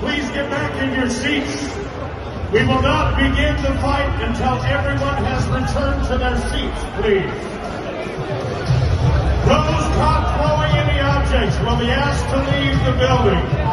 Please get back in your seats. We will not begin the fight until everyone has returned to their seats, please. Those caught throwing any objects will be asked to leave the building.